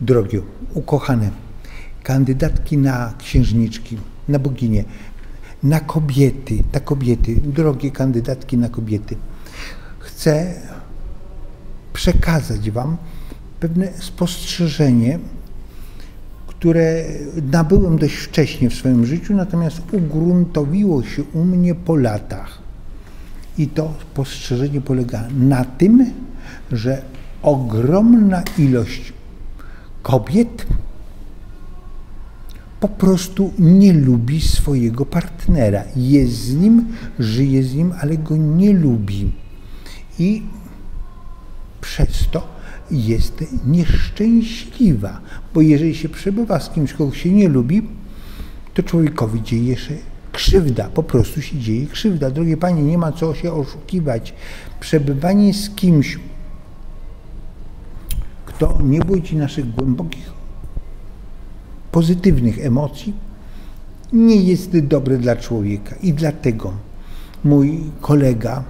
drogie, ukochane kandydatki na księżniczki, na boginie, na kobiety, na kobiety, drogie kandydatki na kobiety. Chcę przekazać Wam pewne spostrzeżenie, które nabyłem dość wcześnie w swoim życiu, natomiast ugruntowiło się u mnie po latach. I to spostrzeżenie polega na tym, że ogromna ilość kobiet po prostu nie lubi swojego partnera. Jest z nim, żyje z nim, ale go nie lubi. I przez to jest nieszczęśliwa, bo jeżeli się przebywa z kimś, kogo się nie lubi, to człowiekowi dzieje się krzywda, po prostu się dzieje krzywda. Drogie Panie, nie ma co się oszukiwać. Przebywanie z kimś, kto nie budzi naszych głębokich, pozytywnych emocji, nie jest dobre dla człowieka. I dlatego mój kolega,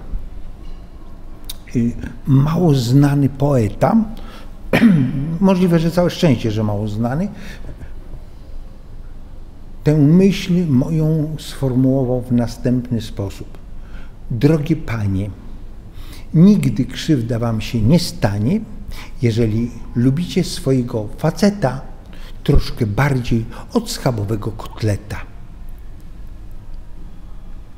y, mało znany poeta, możliwe, że całe szczęście, że mało znany, tę myśl moją sformułował w następny sposób. Drogie panie, nigdy krzywda wam się nie stanie, jeżeli lubicie swojego faceta troszkę bardziej od schabowego kotleta.